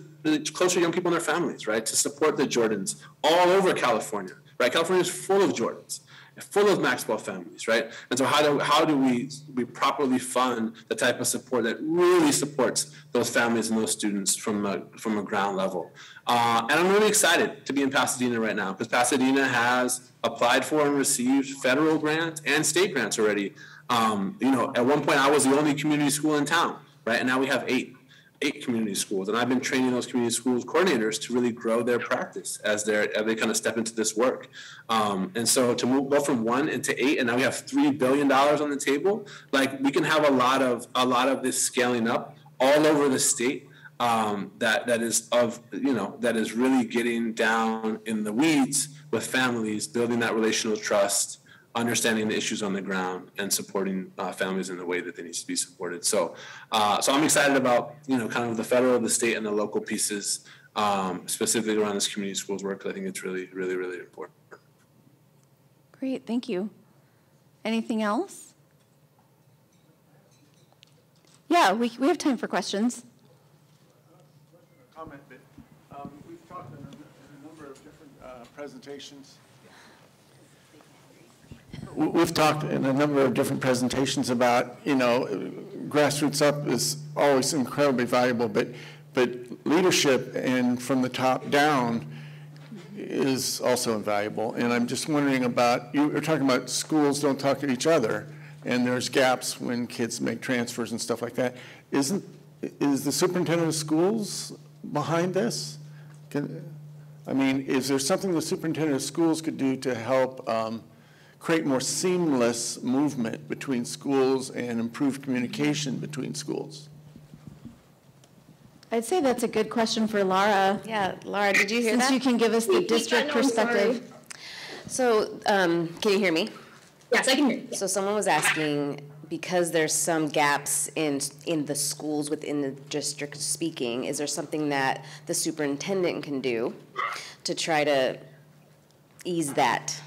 closer young people and their families, right? To support the Jordans all over California, right? California is full of Jordans, full of Maxwell families, right? And so how do how do we we properly fund the type of support that really supports those families and those students from a from a ground level? Uh, and I'm really excited to be in Pasadena right now because Pasadena has applied for and received federal grants and state grants already. Um, you know, at one point I was the only community school in town, right? And now we have eight eight community schools, and I've been training those community schools coordinators to really grow their practice as they as they kind of step into this work. Um, and so to move go from one into eight, and now we have three billion dollars on the table. Like we can have a lot of a lot of this scaling up all over the state. Um, that that is of you know that is really getting down in the weeds with families, building that relational trust, understanding the issues on the ground and supporting uh, families in the way that they need to be supported. So, uh, so I'm excited about you know kind of the federal, the state, and the local pieces um, specifically around this community schools work. I think it's really, really, really important. Great, thank you. Anything else? Yeah, we, we have time for questions. comment, but um, we've talked in a, in a number of different uh, presentations. We- We've talked in a number of different presentations about, you know, grassroots up is always incredibly valuable, but, but leadership and from the top down is also invaluable. And I'm just wondering about, you were talking about schools don't talk to each other, and there's gaps when kids make transfers and stuff like that. Isn't, is the superintendent of schools behind this? Can, I mean, is there something the superintendent of schools could do to help um, create more seamless movement between schools and improve communication between schools? I'd say that's a good question for Lara, Yeah, Lara, did you hear since that? you can give us the district no, perspective. So, um, can you hear me? Yes, I can hear you. So someone was asking, because there's some gaps in, in the schools within the district speaking, is there something that the superintendent can do to try to ease that,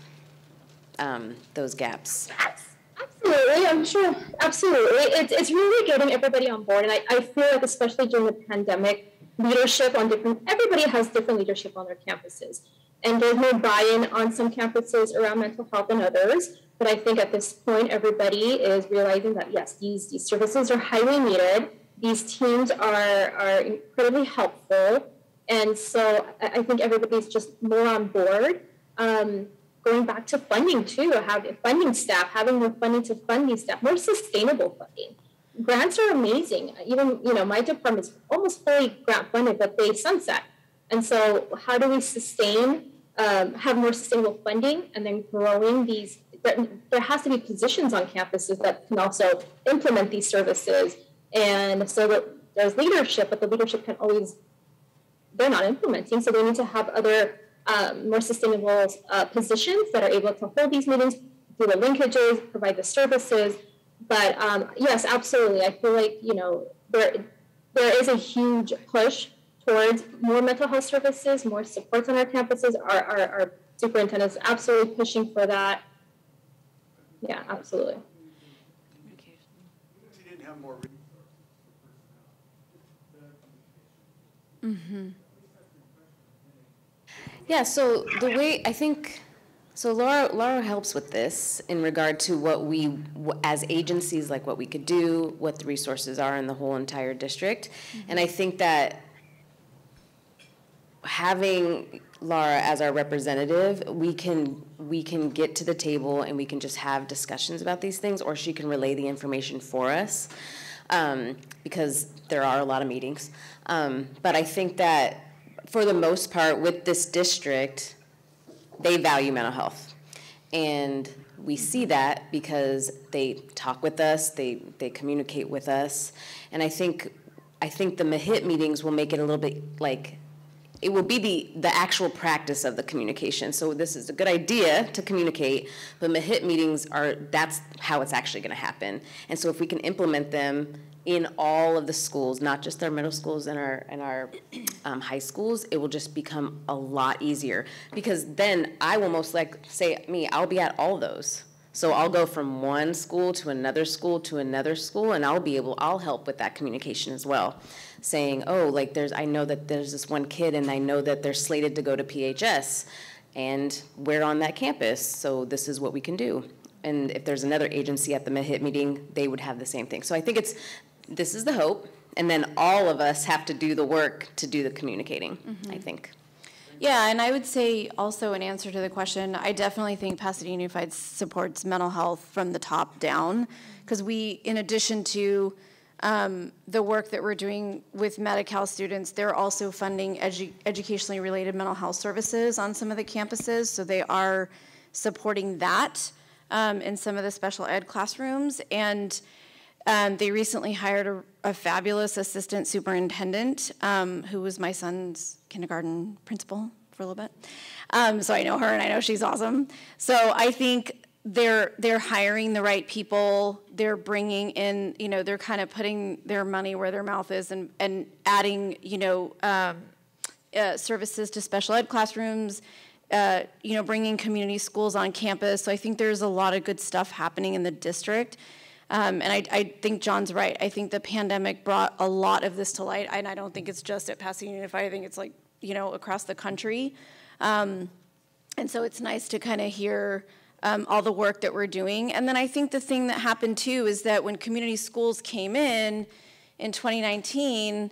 um, those gaps? Absolutely, I'm sure. Absolutely. It's, it's really getting everybody on board. And I, I feel like, especially during the pandemic, leadership on different, everybody has different leadership on their campuses. And there's more buy in on some campuses around mental health than others. But I think at this point, everybody is realizing that yes, these, these services are highly needed. These teams are, are incredibly helpful. And so I, I think everybody's just more on board. Um, going back to funding too, having funding staff, having more funding to fund these staff, more sustainable funding. Grants are amazing. Even you know, my department is almost fully grant funded, but they sunset. And so, how do we sustain, um, have more sustainable funding, and then growing these? There, there has to be positions on campuses that can also implement these services, and so that there's leadership, but the leadership can always they're not implementing. So they need to have other um, more sustainable uh, positions that are able to hold these meetings, do the linkages, provide the services. But um, yes, absolutely. I feel like you know there there is a huge push towards more mental health services, more supports on our campuses. Our our, our superintendents are absolutely pushing for that. Yeah, absolutely. If you didn't have more Yeah, so the way, I think, so Lara, Lara helps with this in regard to what we, as agencies, like what we could do, what the resources are in the whole entire district. And I think that having, Lara as our representative, we can, we can get to the table and we can just have discussions about these things, or she can relay the information for us, um, because there are a lot of meetings. Um, but I think that for the most part, with this district, they value mental health. And we see that because they talk with us, they, they communicate with us. And I think, I think the MAHIT meetings will make it a little bit like, it will be the, the actual practice of the communication. So this is a good idea to communicate, but MAHIT meetings are, that's how it's actually gonna happen. And so if we can implement them in all of the schools, not just our middle schools and our, and our um, high schools, it will just become a lot easier. Because then I will most like, say me, I'll be at all those. So I'll go from one school to another school to another school, and I'll be able, I'll help with that communication as well. Saying, oh, like there's, I know that there's this one kid, and I know that they're slated to go to PHS, and we're on that campus, so this is what we can do. And if there's another agency at the MIHIT meeting, they would have the same thing. So I think it's, this is the hope, and then all of us have to do the work to do the communicating, I think. Yeah, and I would say also in answer to the question, I definitely think Pasadena Unified supports mental health from the top down. Because we, in addition to um, the work that we're doing with Medi-Cal students, they're also funding edu- educationally related mental health services on some of the campuses. So they are supporting that um, in some of the special ed classrooms. And um, they recently hired a, a fabulous assistant superintendent um, who was my son's kindergarten principal for a little bit. Um, so I know her and I know she's awesome. So I think they're they're hiring the right people. They're bringing in, you know, they're kind of putting their money where their mouth is and and adding, you know, um, uh, services to special ed classrooms. Uh, you know, bringing community schools on campus. So I think there's a lot of good stuff happening in the district. Um, and I, I think John's right. I think the pandemic brought a lot of this to light, and I don't think it's just at Pasadena Unified. I think it's like you know across the country. Um, and so it's nice to kind of hear um, all the work that we're doing. And then I think the thing that happened too is that when community schools came in in 2019,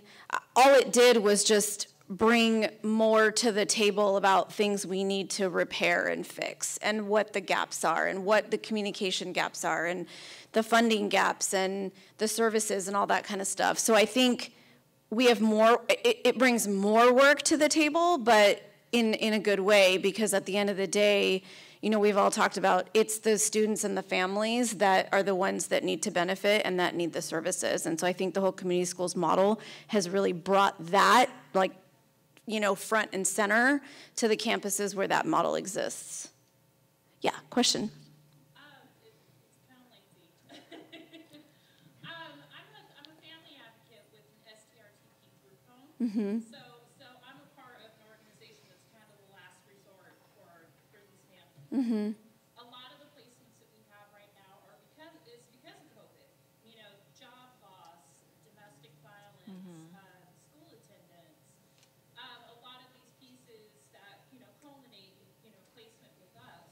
all it did was just bring more to the table about things we need to repair and fix and what the gaps are and what the communication gaps are and the funding gaps and the services and all that kind of stuff. So I think we have more, it, it brings more work to the table, but in, in a good way because at the end of the day, you know, we've all talked about it's the students and the families that are the ones that need to benefit and that need the services. And so I think the whole community schools model has really brought that, like, you know, front and center to the campuses where that model exists. Yeah, question. Um, it- it's kind of lengthy. Mm-hmm. Um, I'm a, I'm a family advocate with an STRTP group home. Mm-hmm. So, so I'm a part of an organization that's kind of the last resort for, for these families. A lot of the placements that we have right now are because, is because of COVID. You know, job loss, domestic violence, uh, school attendance. Um, a lot of these pieces that, you know, culminate, in, you know, placement with us.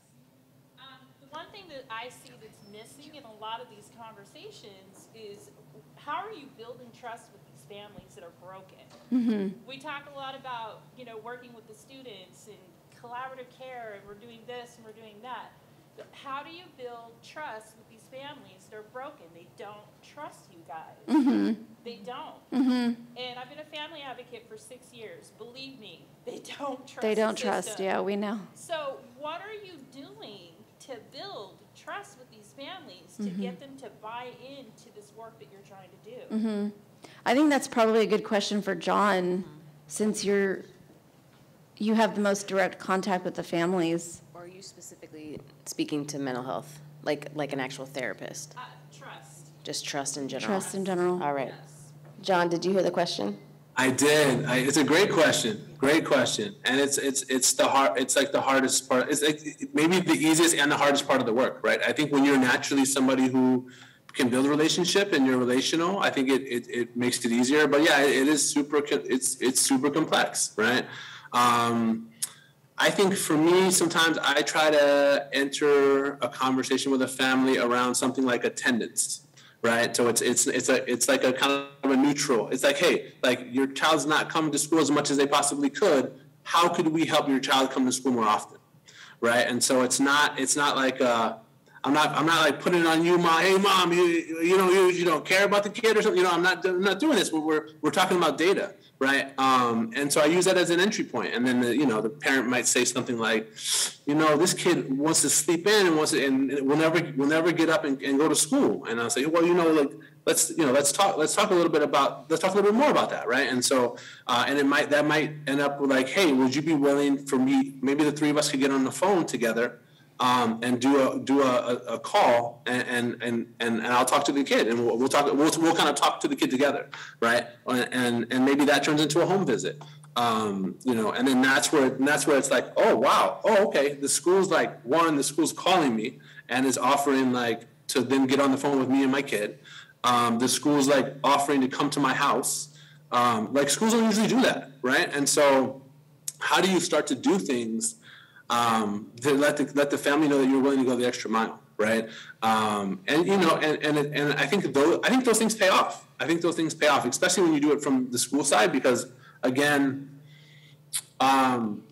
Um, the one thing that I see that's missing in a lot of these conversations is how are you building trust with these families that are broken? Mm-hmm. We talk a lot about, you know, working with the students and collaborative care and we're doing this and we're doing that. But how do you build trust with these families that are broken? They don't trust you guys. Mm-hmm. They don't. Mm-hmm. And I've been a family advocate for six years. Believe me, [laughs] they don't trust They don't trust, system. yeah, we know. So what are you doing to build trust with these families to Mm-hmm. get them to buy into this work that you're trying to do? I think that's probably a good question for John, since you're, you have the most direct contact with the families. Or are you specifically speaking to mental health, like, like an actual therapist? Uh, trust. Just trust in general? Trust in general. All right. John, did you hear the question? I did. I, it's a great question. Great question, and it's it's it's the hard. It's like the hardest part. It's like maybe the easiest and the hardest part of the work, right? I think when you're naturally somebody who can build a relationship and you're relational, I think it it, it makes it easier. But yeah, it, it is super. It's it's super complex, right? Um, I think for me, sometimes I try to enter a conversation with a family around something like attendance, right? So it's it's it's a it's like a kind of a neutral. It's like, hey, like your child's not coming to school as much as they possibly could. how could we help your child come to school more often, right? And so it's not it's not like uh, I'm not I'm not like putting it on you, mom. Hey, mom, you you know you, you don't care about the kid or something. You know, I'm not I'm not doing this. But we're we're talking about data, right? Um, and so I use that as an entry point. And then the, you know the parent might say something like, you know, this kid wants to sleep in and wants to, and, will never will never get up and, and go to school. And I'll say, well, you know, like let's you know let's talk let's talk a little bit about let's talk a little bit more about that right and so uh, and it might that might end up with like hey would you be willing for me maybe the three of us could get on the phone together um, and do a do a, a, call and, and and and I'll talk to the kid and we'll, we'll talk we'll, we'll kind of talk to the kid together right and and maybe that turns into a home visit um, you know and then that's where that's where it's like oh wow oh okay the school's like one the school's calling me and is offering like to then get on the phone with me and my kid um, the school's like offering to come to my house. Um, like schools don't usually do that, right? And so, how do you start to do things um, let the let the family know that you're willing to go the extra mile, right? Um, and you know, and and and I think those I think those things pay off. I think those things pay off, especially when you do it from the school side, because again, um,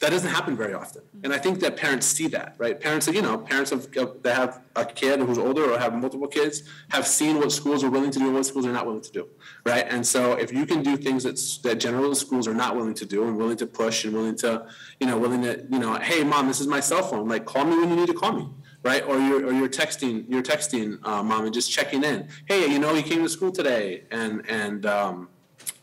that doesn't happen very often. And I think that parents see that, right? Parents, you know, parents of, that have a kid who's older or have multiple kids have seen what schools are willing to do and what schools are not willing to do, right? And so if you can do things that, that general schools are not willing to do and willing to push and willing to, you know, willing to, you know, hey, mom, this is my cell phone. Like, call me when you need to call me, right? Or you're, or you're texting, you're texting uh, mom and just checking in. Hey, you know, he came to school today and, and, um,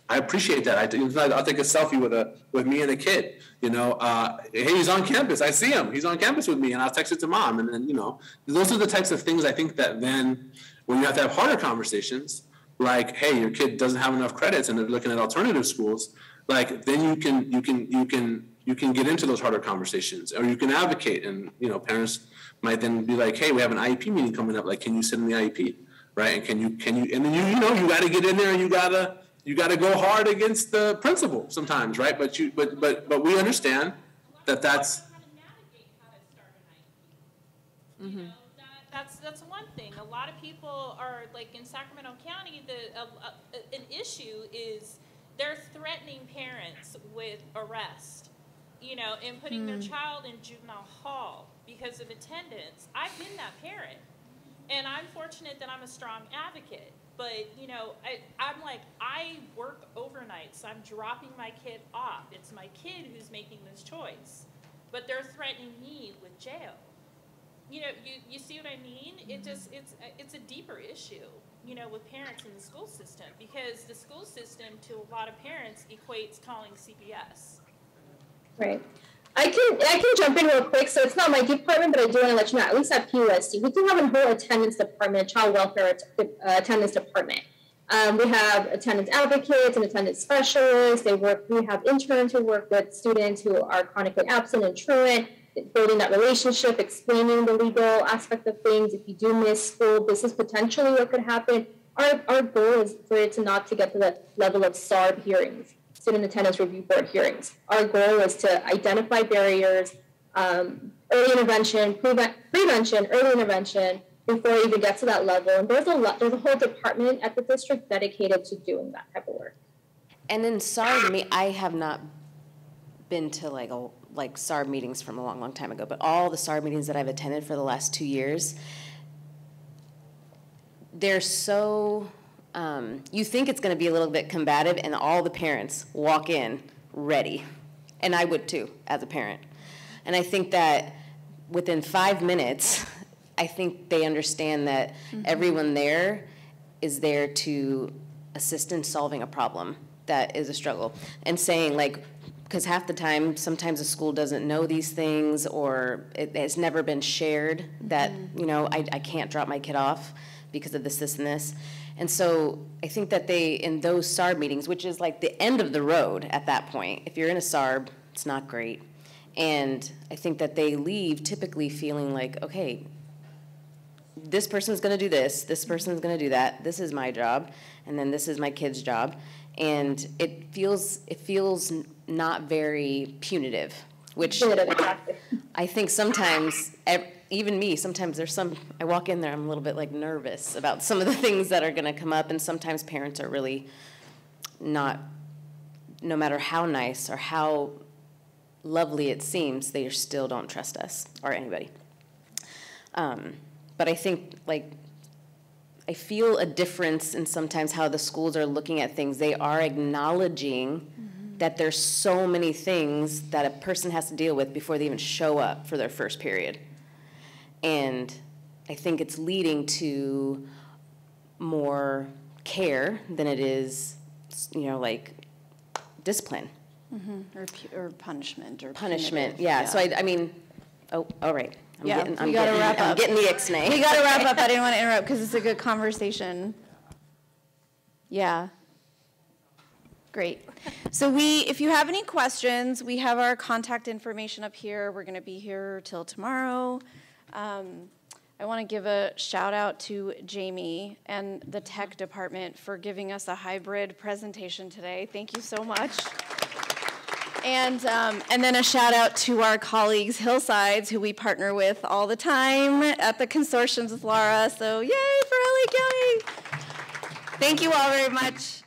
I appreciate that. I, I'll take a selfie with a with me and a kid. You know, uh, hey, he's on campus. I see him. He's on campus with me, and I'll text it to mom. And then you know, those are the types of things I think that then when you have to have harder conversations, like, hey, your kid doesn't have enough credits, and they're looking at alternative schools. Like, then you can you can you can you can get into those harder conversations, or you can advocate. And you know, parents might then be like, hey, we have an IEP meeting coming up. Like, can you sit in the IEP, right? And can you can you and then you you know you got to get in there and you gotta you got to go hard against the principal sometimes, right? But you, but but but we understand that that's. Mm-hmm. You know, that, that's that's one thing. A lot of people are like in Sacramento County. The uh, uh, an issue is they're threatening parents with arrest. You know, and putting mm. their child in juvenile hall because of attendance. I've been that parent, and I'm fortunate that I'm a strong advocate. But you know, I, I'm like, I work overnight, so I'm dropping my kid off. It's my kid who's making this choice, but they're threatening me with jail. You know, you, you see what I mean? Mm-hmm. It just it's it's a deeper issue, you know, with parents in the school system because the school system to a lot of parents equates calling CPS. Right. I can I can jump in real quick. So it's not my department, but I do want to let you know. At least at PUSD, we do have a whole attendance department, child welfare uh, attendance department. Um, we have attendance advocates and attendance specialists. They work. We have interns who work with students who are chronically absent and truant, building that relationship, explaining the legal aspect of things. If you do miss school, this is potentially what could happen. Our, our goal is for it to not to get to the level of SARB hearings student attendance review board hearings. Our goal is to identify barriers, um, early intervention, prevention, early intervention before it even get to that level. And there's a lot, there's a whole department at the district dedicated to doing that type of work. And then SARB, me, I have not been to like a, like SARB meetings from a long, long time ago, but all the SARB meetings that I've attended for the last two years, they're so um, you think it's going to be a little bit combative, and all the parents walk in ready. And I would too, as a parent. And I think that within five minutes, I think they understand that mm-hmm. everyone there is there to assist in solving a problem that is a struggle and saying, like, because half the time, sometimes a school doesn't know these things or it, it's never been shared that, mm-hmm. you know, I, I can't drop my kid off because of this, this, and this. And so I think that they, in those SARB meetings, which is like the end of the road at that point, if you're in a SARB, it's not great. And I think that they leave typically feeling like, okay, this person's going to do this, this person's going to do that, this is my job, and then this is my kid's job. And it feels, it feels not very punitive, which I think sometimes even me, sometimes there's some, I walk in there, I'm a little bit like nervous about some of the [laughs] things that are going to come up, and sometimes parents are really not, no matter how nice or how lovely it seems, they still don't trust us or anybody. Um, but I think like I feel a difference in sometimes how the schools are looking at things. They are acknowledging that there's so many things that a person has to deal with before they even show up for their first period. And I think it's leading to more care than it is, you know, like discipline, mm-hmm. Or, pu- or punishment or punishment. punitive, Yeah. So I, I mean, oh, all right. I'm Yeah, getting, we I'm gotta getting, wrap I'm getting the ixnay. We gotta wrap up. [laughs] I didn't want to interrupt because it's a good conversation. Yeah. Great. So we, if you have any questions, we have our contact information up here. We're gonna be here till tomorrow. Um, I want to give a shout out to Jamie and the tech department for giving us a hybrid presentation today. Thank you so much. And, um, and then a shout out to our colleagues Hillsides, who we partner with all the time at the consortiums with Lara. So yay for LA County! Thank you all very much.